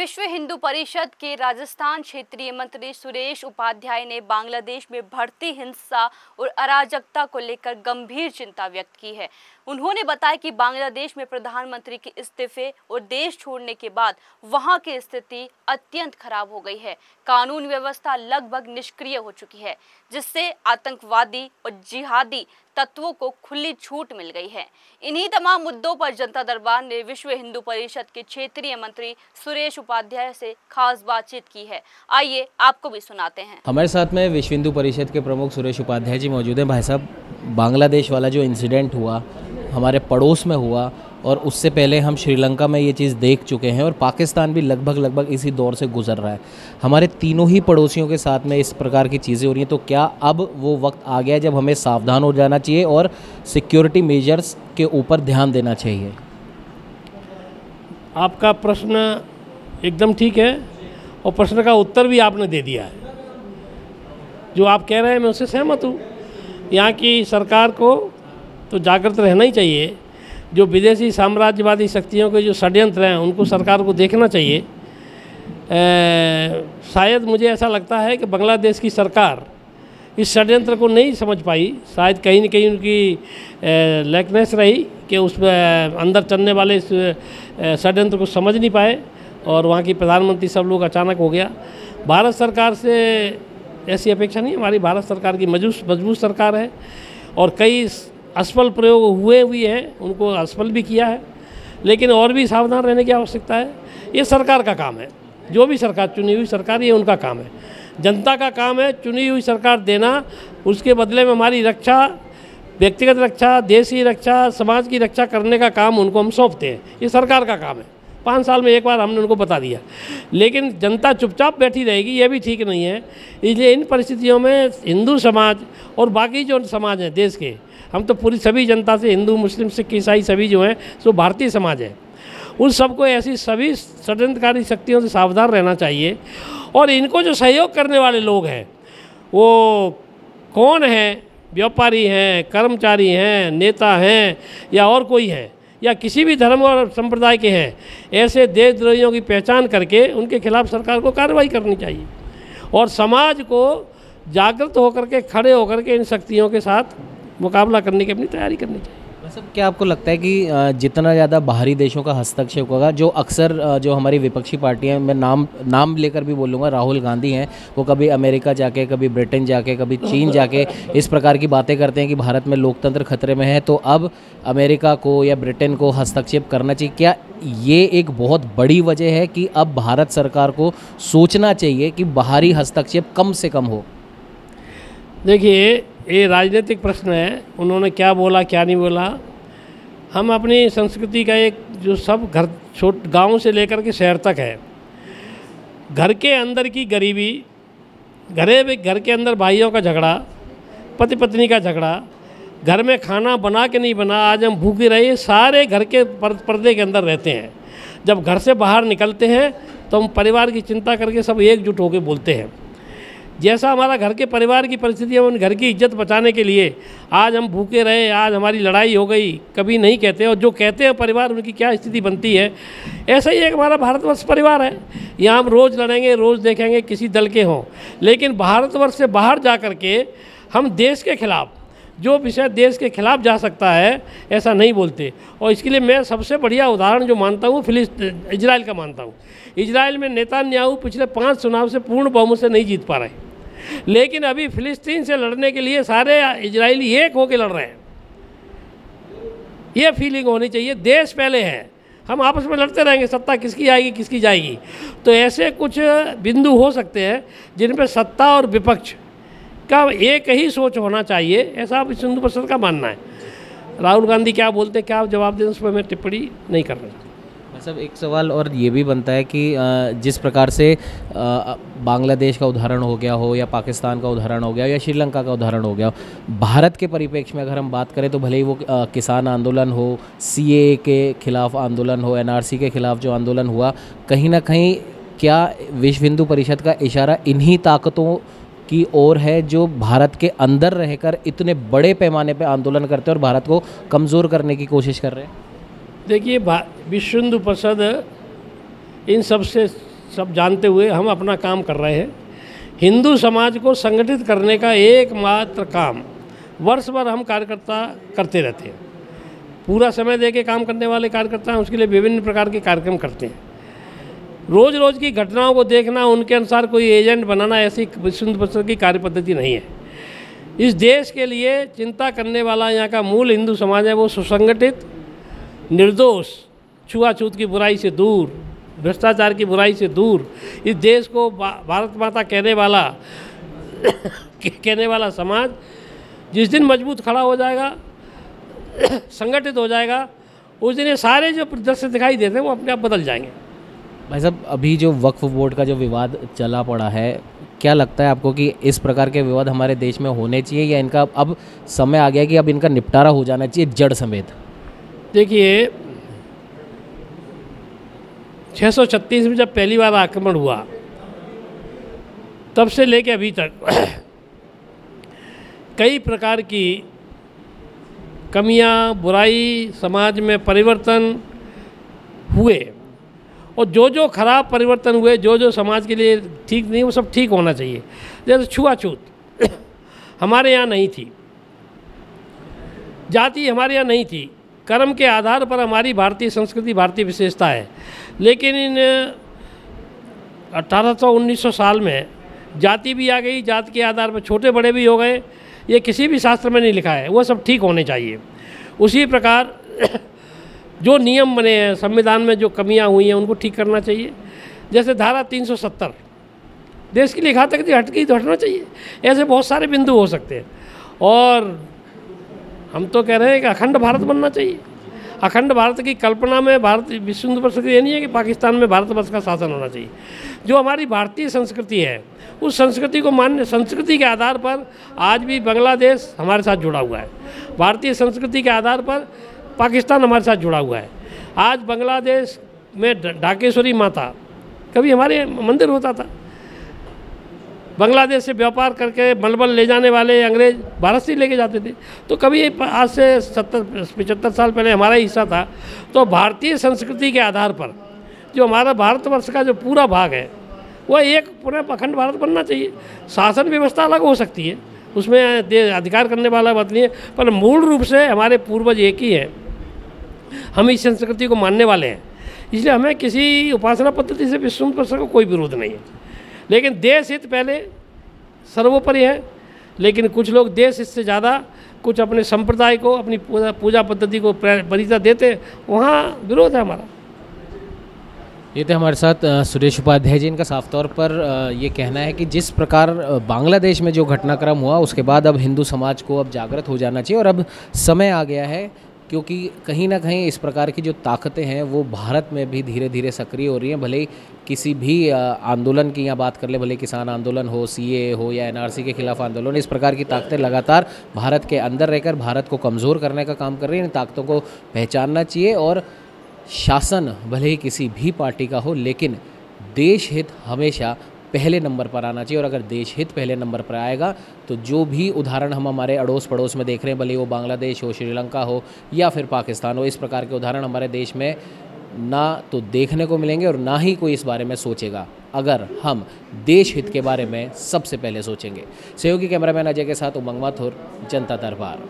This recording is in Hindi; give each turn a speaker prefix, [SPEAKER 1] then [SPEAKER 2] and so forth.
[SPEAKER 1] विश्व हिंदू परिषद के राजस्थान क्षेत्रीय मंत्री सुरेश उपाध्याय ने बांग्लादेश में बढ़ती हिंसा और अराजकता को लेकर गंभीर चिंता व्यक्त की है। उन्होंने बताया कि बांग्लादेश में प्रधानमंत्री के इस्तीफे और देश छोड़ने के बाद वहाँ की स्थिति अत्यंत खराब हो गई है। कानून व्यवस्था लगभग निष्क्रिय हो चुकी है, जिससे आतंकवादी और जिहादी तत्वों को खुली छूट मिल गई है। इन्हीं तमाम मुद्दों पर जनता दरबार ने विश्व हिंदू परिषद के क्षेत्रीय मंत्री सुरेश उपाध्याय से खास बातचीत की है। आइए आपको भी सुनाते हैं।
[SPEAKER 2] हमारे साथ में विश्व हिंदू परिषद के प्रमुख सुरेश उपाध्याय जी मौजूद हैं। भाई साहब, बांग्लादेश वाला जो इंसिडेंट हुआ हमारे पड़ोस में हुआ और उससे पहले हम श्रीलंका में ये चीज़ देख चुके हैं और पाकिस्तान भी लगभग लगभग इसी दौर से गुजर रहा है। हमारे तीनों ही पड़ोसियों के साथ में इस प्रकार की चीज़ें हो रही हैं तो क्या अब वो वक्त आ गया है जब हमें सावधान हो जाना चाहिए और सिक्योरिटी मेजर्स के ऊपर ध्यान देना चाहिए?
[SPEAKER 3] आपका प्रश्न एकदम ठीक है और प्रश्न का उत्तर भी आपने दे दिया है। जो आप कह रहे हैं मैं उससे सहमत हूँ। यहाँ की सरकार को तो जागृत रहना ही चाहिए। जो विदेशी साम्राज्यवादी शक्तियों के जो षड्यंत्र हैं, उनको सरकार को देखना चाहिए। शायद मुझे ऐसा लगता है कि बांग्लादेश की सरकार इस षड्यंत्र को नहीं समझ पाई। शायद कहीं ना कहीं उनकी लेकनेस रही कि उस अंदर चलने वाले इस षड्यंत्र को समझ नहीं पाए और वहाँ की प्रधानमंत्री सब लोग अचानक हो गया। भारत सरकार से ऐसी अपेक्षा नहीं हमारी भारत सरकार की मज़बूत मज़बूत सरकार है और कई असफल प्रयोग हुए हुए हैं, उनको असफल भी किया है, लेकिन और भी सावधान रहने की आवश्यकता है। ये सरकार का काम है, जो भी सरकार चुनी हुई सरकार, ये उनका काम है। जनता का काम है चुनी हुई सरकार देना, उसके बदले में हमारी रक्षा, व्यक्तिगत रक्षा, देश की रक्षा, समाज की रक्षा करने का काम उनको हम सौंपते हैं। ये सरकार का काम है। पाँच साल में एक बार हमने उनको बता दिया। लेकिन जनता चुपचाप बैठी रहेगी, ये भी ठीक नहीं है। इसलिए इन परिस्थितियों में हिंदू समाज और बाकी जो समाज हैं देश के हम तो पूरी सभी जनता से, हिंदू, मुस्लिम, सिख, ईसाई सभी जो हैं, सो भारतीय समाज है। उन सबको ऐसी सभी षडयंत्रकारी शक्तियों से सावधान रहना चाहिए। और इनको जो सहयोग करने वाले लोग हैं, वो कौन हैं? व्यापारी हैं, कर्मचारी हैं, नेता हैं, या और कोई है, या किसी भी धर्म और संप्रदाय के हैं, ऐसे देशद्रोहियों की पहचान करके उनके खिलाफ सरकार को कार्रवाई करनी चाहिए। और समाज को जागृत होकर के, खड़े होकर के इन शक्तियों के साथ मुकाबला करने की अपनी तैयारी करनी चाहिए।
[SPEAKER 2] वैसे क्या आपको लगता है कि जितना ज़्यादा बाहरी देशों का हस्तक्षेप होगा जो अक्सर जो हमारी विपक्षी पार्टियाँ मैं नाम नाम लेकर भी बोलूँगा राहुल गांधी हैं वो कभी अमेरिका जाके कभी ब्रिटेन जाके कभी चीन जाके इस प्रकार की बातें करते हैं कि भारत में लोकतंत्र खतरे में है तो अब अमेरिका को या ब्रिटेन को हस्तक्षेप करना चाहिए। क्या ये एक बहुत बड़ी वजह है कि अब भारत सरकार को सोचना चाहिए कि बाहरी हस्तक्षेप कम से कम हो?
[SPEAKER 3] देखिए ये राजनीतिक प्रश्न है। उन्होंने क्या बोला, क्या नहीं बोला। हम अपनी संस्कृति का एक, जो सब घर, छोट गाँव से लेकर के शहर तक है। घर के अंदर की गरीबी, घरे घर के अंदर भाइयों का झगड़ा पति पत्नी का झगड़ा, घर में खाना बना के नहीं बना, आज हम भूखे रहे सारे घर के पर्दे के अंदर रहते हैं। जब घर से बाहर निकलते हैं तो हम परिवार की चिंता करके सब एकजुट होकर बोलते हैं। जैसा हमारा घर के परिवार की परिस्थिति है, उन घर की इज़्ज़त बचाने के लिए आज हम भूखे रहे, आज हमारी लड़ाई हो गई, कभी नहीं कहते। और जो कहते हैं परिवार, उनकी क्या स्थिति बनती है? ऐसा ही एक हमारा भारतवर्ष परिवार है। यहाँ हम रोज़ लड़ेंगे, रोज़ देखेंगे किसी दल के हों। लेकिन भारतवर्ष से बाहर जा कर के हम देश के खिलाफ़, जो विषय देश के खिलाफ जा सकता है, ऐसा नहीं बोलते। और इसके लिए मैं सबसे बढ़िया उदाहरण जो मानता हूँ फिलिस्ट इजराइल का मानता हूँ। इजराइल में नेता पिछले पाँच चुनाव से पूर्ण बहुमत से नहीं जीत पा रहे। लेकिन अभी फिलिस्तीन से लड़ने के लिए सारे इजरायली एक होकर लड़ रहे हैं। ये फीलिंग होनी चाहिए, देश पहले है। हम आपस में लड़ते रहेंगे, सत्ता किसकी आएगी, किसकी जाएगी। तो ऐसे कुछ बिंदु हो सकते हैं जिन पर सत्ता और विपक्ष का एक ही सोच होना चाहिए, ऐसा सिंधु परिषद का मानना है। राहुल गांधी क्या बोलते, क्या जवाब दें, उस पर मैं टिप्पणी नहीं करना चाहता
[SPEAKER 2] सब एक सवाल और ये भी बनता है कि जिस प्रकार से बांग्लादेश का उदाहरण हो गया हो या पाकिस्तान का उदाहरण हो गया या श्रीलंका का उदाहरण हो गया, भारत के परिप्रेक्ष्य में अगर हम बात करें तो भले ही वो किसान आंदोलन हो, सीए के खिलाफ आंदोलन हो, एनआरसी के खिलाफ जो आंदोलन हुआ, कहीं ना कहीं क्या विश्व हिंदू परिषद का इशारा इन्हीं ताकतों की ओर है जो भारत के अंदर रहकर इतने बड़े पैमाने पर आंदोलन करते हैं और भारत को कमज़ोर करने की कोशिश कर रहे हैं?
[SPEAKER 3] देखिए विश्व हिंदू परिषद, इन सबसे सब जानते हुए हम अपना काम कर रहे हैं। हिंदू समाज को संगठित करने का एकमात्र काम, वर्ष भर हम कार्यकर्ता करते रहते हैं। पूरा समय दे के काम करने वाले कार्यकर्ता हैं, उसके लिए विभिन्न प्रकार के कार्यक्रम करते हैं। रोज़ रोज़ की घटनाओं को देखना, उनके अनुसार कोई एजेंट बनाना, ऐसी विश्व परिषद की कार्य पद्धति नहीं है। इस देश के लिए चिंता करने वाला यहाँ का मूल हिंदू समाज है, वो सुसंगठित निर्दोष, छुआछूत की बुराई से दूर, भ्रष्टाचार की बुराई से दूर। इस देश को भारत माता कहने वाला कहने वाला समाज जिस दिन मज़बूत खड़ा हो जाएगा, संगठित हो जाएगा, उस दिन ये सारे जो दृश्य दिखाई देते हैं, वो अपने आप बदल जाएँगे।
[SPEAKER 2] भाई साहब, अभी जो वक्फ बोर्ड का जो विवाद चला पड़ा है, क्या लगता है आपको कि इस प्रकार के विवाद हमारे देश में होने चाहिए या इनका अब समय आ गया कि अब इनका निपटारा हो जाना चाहिए जड़ समेत?
[SPEAKER 3] देखिए 636 में जब पहली बार आक्रमण हुआ, तब से लेके अभी तक कई प्रकार की कमियाँ, बुराई, समाज में परिवर्तन हुए। और जो जो खराब परिवर्तन हुए जो जो समाज के लिए ठीक नहीं, वो सब ठीक होना चाहिए। जैसे छुआछूत हमारे यहाँ नहीं थी। जाति हमारे यहाँ नहीं थी। कर्म के आधार पर हमारी भारतीय संस्कृति, भारतीय विशेषता है। लेकिन इन 1800-1900 साल में जाति भी आ गई, जाति के आधार पर छोटे बड़े भी हो गए। ये किसी भी शास्त्र में नहीं लिखा है, वो सब ठीक होने चाहिए। उसी प्रकार जो नियम बने हैं, संविधान में जो कमियाँ हुई हैं, उनको ठीक करना चाहिए। जैसे धारा 370 देश के लिए घातक हट गई तो हटना चाहिए। ऐसे बहुत सारे बिंदु हो सकते हैं। और हम तो कह रहे हैं कि अखंड भारत बनना चाहिए। अखंड भारत की कल्पना में भारत, विश्व हिंदू परिषद ये नहीं है कि पाकिस्तान में भारतवर्ष का शासन होना चाहिए। जो हमारी भारतीय संस्कृति है, उस संस्कृति को मान्य, संस्कृति के आधार पर आज भी बांग्लादेश हमारे साथ जुड़ा हुआ है। भारतीय संस्कृति के आधार पर पाकिस्तान हमारे साथ जुड़ा हुआ है। आज बांग्लादेश में ढाकेश्वरी माता, कभी हमारे मंदिर होता था। बांग्लादेश से व्यापार करके मलबल ले जाने वाले अंग्रेज़ भारत से लेके जाते थे। तो कभी आज से सत्तर, पचहत्तर साल पहले हमारा हिस्सा था। तो भारतीय संस्कृति के आधार पर जो हमारा भारतवर्ष का जो पूरा भाग है, वह एक पुनः अखंड भारत बनना चाहिए। शासन व्यवस्था अलग हो सकती है, उसमें अधिकार करने वाला बात नहीं है, पर मूल रूप से हमारे पूर्वज एक ही हैं। हम इस संस्कृति को मानने वाले हैं। इसलिए हमें किसी उपासना पद्धति से विश्व परिसर को कोई विरोध नहीं है। लेकिन देश हित पहले सर्वोपरि है। लेकिन कुछ लोग देश हित से ज़्यादा कुछ अपने संप्रदाय को, अपनी पूजा पद्धति को वरीयता देते वहाँ विरोध है हमारा।
[SPEAKER 2] ये थे हमारे साथ सुरेश उपाध्याय जी, इनका साफ़ तौर पर ये कहना है कि जिस प्रकार बांग्लादेश में जो घटनाक्रम हुआ, उसके बाद अब हिंदू समाज को अब जागृत हो जाना चाहिए और अब समय आ गया है क्योंकि कहीं ना कहीं इस प्रकार की जो ताकतें हैं, वो भारत में भी धीरे धीरे सक्रिय हो रही हैं। भले किसी भी आंदोलन की यहाँ बात कर ले, भले किसान आंदोलन हो, सीए हो या एनआरसी के खिलाफ आंदोलन इस प्रकार की ताकतें लगातार भारत के अंदर रहकर, भारत को कमज़ोर करने का काम कर रही हैं। इन ताकतों को पहचानना चाहिए और शासन भले ही किसी भी पार्टी का हो, लेकिन देश हित हमेशा पहले नंबर पर आना चाहिए और अगर देश हित पहले नंबर पर आएगा तो जो भी उदाहरण हम हमारे अड़ोस पड़ोस में देख रहे हैं, भले वो बांग्लादेश हो, श्रीलंका हो, या फिर पाकिस्तान हो, इस प्रकार के उदाहरण हमारे देश में ना तो देखने को मिलेंगे और ना ही कोई इस बारे में सोचेगा। अगर हम देश हित के बारे में सबसे पहले सोचेंगे। सहयोगी कैमरामैन अजय के साथ उमंग माथुर, जनता दरबार।